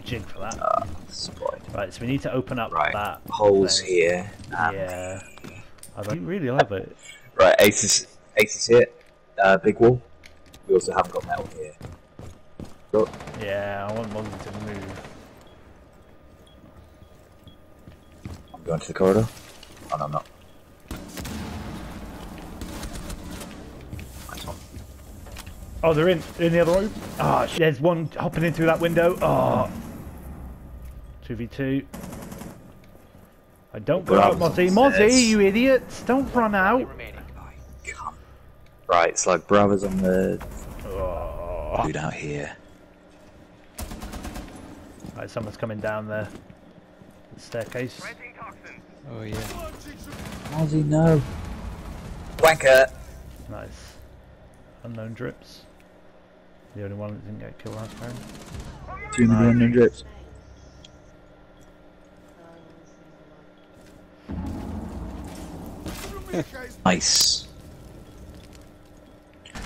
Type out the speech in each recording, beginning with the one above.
jig for that. Uh. Right, so we need to open up Right, that. holes thing. here. Yeah. I don't really love it. Right, Ace is, Ace is here. Uh, big wall. We also haven't got metal here. Look, Yeah, I want Mozzie to move. I'm going to the corridor. Oh no, I'm not. Oh, they're in in the other room. Ah, sh there's one hopping in through that window. Oh. 2v2. I don't go out, Bravo Mozzie. Mozzie, you idiots! Don't run out. Right, it's like brothers on the Oh. dude out here. Right, someone's coming down the the staircase. Oh yeah. Ozzy, no. Wanker. Nice. Unknown drips. The only one that didn't get killed last round. Two million Nice. drips. Nice.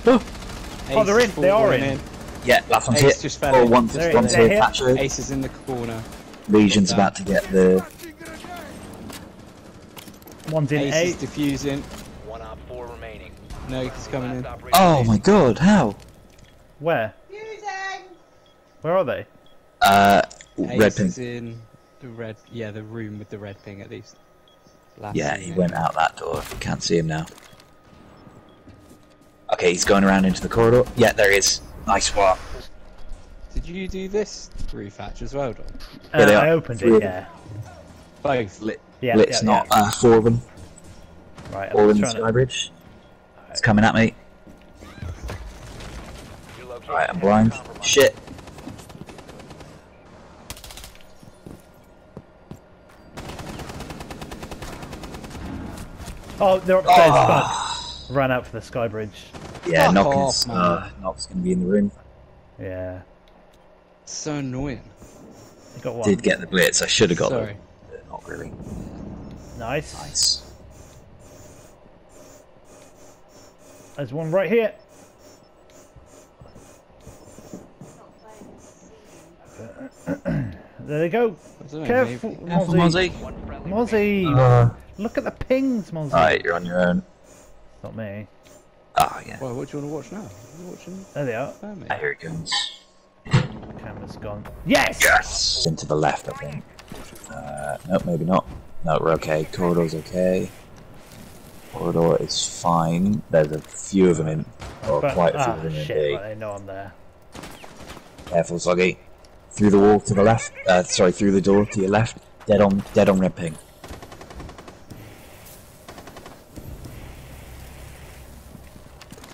Oh, they're in, they are falling in. Yeah, last one's Ace hit. just fell Oh, in. one's, They're- one's they're here. hit. Thatcher. Ace is in the corner. Lesion's about to get the. One's in Ace eight. is diffusing. One op four remaining. No, he's coming in. Oh my god, how? Where? Where are they? Uh, Ace red ping. is in the red. Yeah, the room with the red ping at least. Last Yeah, he it. went out that door. You can't see him now. Okay, he's going around into the corridor. Yeah, there he is. Nice one. Did you do this roof hatch as well, Don? Uh, Yeah, they are. I opened Three it, of them. yeah. Both. Lit, Yeah, Lit's yeah, not. yeah. Uh, four of them. Right, I'm All in just the trying sky to... bridge. It's coming at me. Your location Right, I'm has blind. been compromised. Shit. Oh, they're upstairs. Fuck. Ran out for the sky bridge. Yeah, Fuck Nøkk's, off, man. uh, Nøkk's gonna be in the room. Yeah. So annoying. You got one. Did get the blitz. I should have got Sorry. them. but Not really. Nice. Nice. There's one right here. There they go. I don't know, Careful, maybe- Careful, Mozzie. Mozzie. One friendly Mozzie. Look at the pings, Mozzie. Alright, you're on your own. Not me. Ah, yeah. Well, what do you want to watch now? You're watching There they are. Family. Ah, here it comes. Camera's gone. Yes! Yes! Into the left, I think. Uh, nope, maybe not. No, we're okay. Corridor's okay. Corridor is fine. There's a few of them in, or But- quite a few ah, of them in shit, B. but they know I'm there. Careful, Soggy. Through the wall to the left. Uh, sorry, through the door to your left. Dead on, dead on red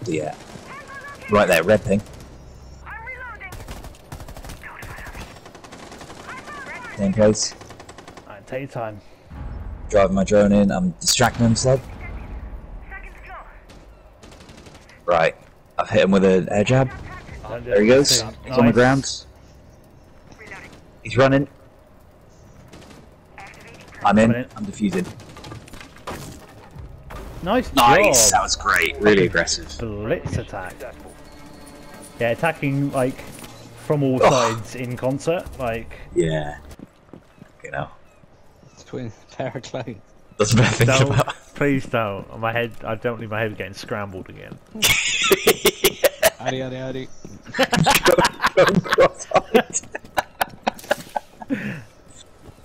ping. Yeah. Right there, red ping. Same place. Alright, take your time. Driving my drone in. I'm distracting him, Slug. Right. I've hit him with an air jab. There he goes. He's on the ground. He's running. I'm in. I'm defusing. Nice, Nice. job. That was great. Really aggressive. Blitz attack. Yeah, attacking like from all Oh. sides in concert. Like, Yeah. You know. Twin pair of clones. That's what I think don't, about. please don't. My head, I don't need my head getting scrambled again. Addy, addy, addy.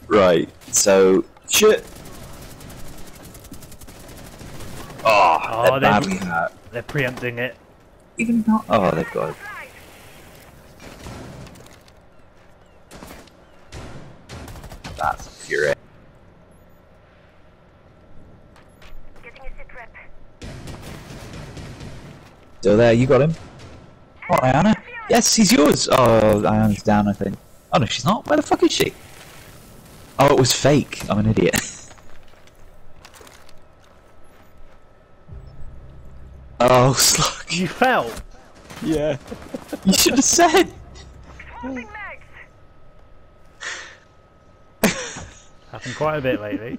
right. So shit. Oh, they're they're- They're preempting it. Even not. Oh, they've got. it. That's pure. Still there, you got him. Oh, Iana? Yes, he's yours. Oh, Iana's down, I think. Oh no, she's not. Where the fuck is she? Oh, it was fake. I'm an idiot. Oh, Slug. You fell? Yeah. you should have said! Happened quite a bit lately.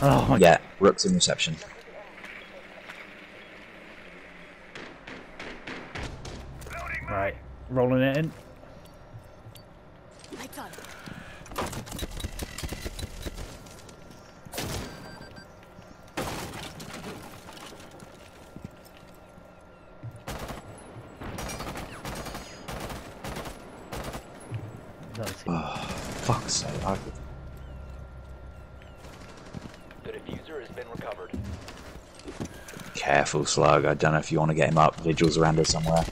oh my Yeah, Rook's in reception. Right, rolling it in. Fuck's sake. I, The diffuser has been recovered. careful, Slug. I don't know if you want to get him up. Vigil's around here somewhere.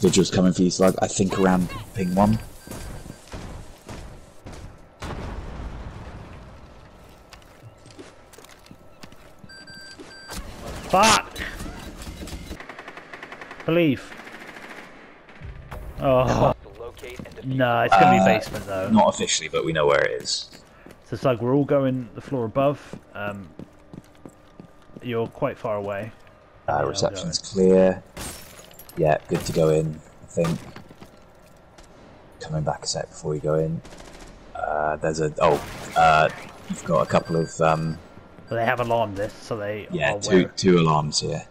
Vigil's coming for you, Slug. I think around ping one. Fuck! Believe. Oh, To locate and defuse no, it's gonna be Uh, basement though. Not officially, but we know where it is. So it's like we're all going the floor above. Um, you're quite far away. Uh, reception's clear. Yeah, good to go in, I think. Coming back a sec before we go in. Uh, there's a. Oh, uh, you've got a couple of. Um, they have alarmed this, so they yeah, two, aware. two alarms here.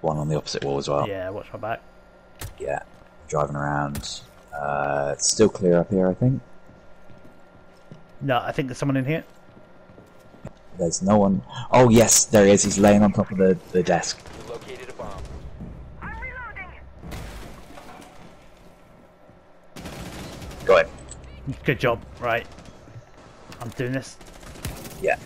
One on the opposite wall as well. Yeah, watch my back. Yeah, driving around. Uh, it's still clear up here, I think. No, I think there's someone in here. There's no one. Oh, yes, there he is. He's laying on top of the, the desk. You located a bomb. I'm reloading. Go ahead. Good job. Right, I'm doing this. Yeah.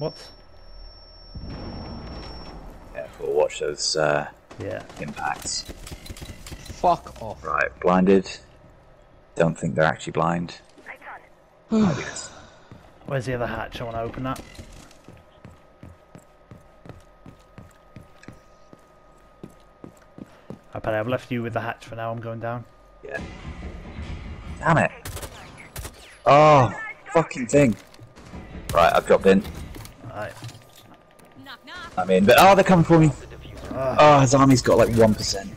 What? Yeah, we'll watch those uh, Yeah. impacts. Fuck off. Right, blinded. Don't think they're actually blind. Where's the other hatch? I want to open that. I bet I've left you with the hatch for now. I'm going down. yeah. Damn it. Oh, fucking thing. Right, I've dropped in. Right. Knock knock. I'm in, but oh, they're coming for me. The. Oh, his army's got like 1%.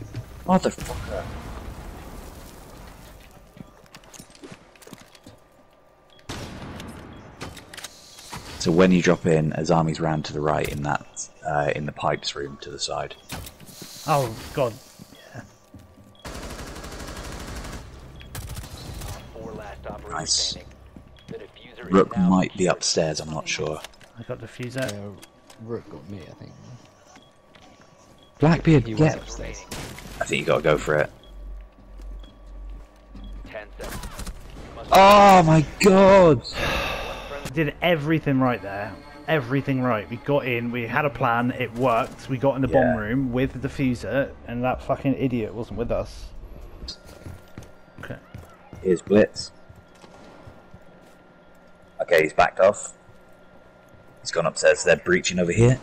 Motherfucker. So when you drop in, his army's round to the right in that, uh, in the pipes room to the side. Oh God. Four last operators Nice. standing. Rook might be upstairs, I'm not sure. I got diffuser. Uh, Rook got me, I think. Blackbeard, He was get. upstairs. I think you gotta go for it. Ten seconds. You must Oh my god! Did everything right there. Everything right. We got in. We had a plan. It worked. We got in the Yeah. bomb room with the diffuser, and that fucking idiot wasn't with us. Okay. Here's Blitz. Okay, he's backed off. He's gone upstairs. They're breaching over here.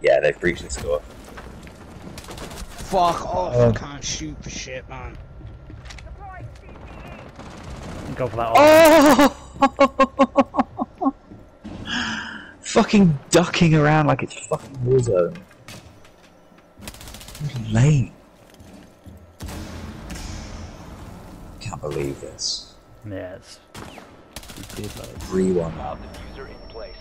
Yeah, they've breached this door. Fuck off, Oh. I um. can't shoot for shit, man. Go for that. Oh! fucking ducking around like it's fucking Warzone. Fucking Lame. Believe this. Yeah, it's... He did like 3 1 up. diffuser in place.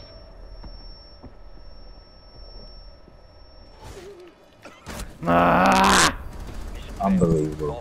Ah! Unbelievable.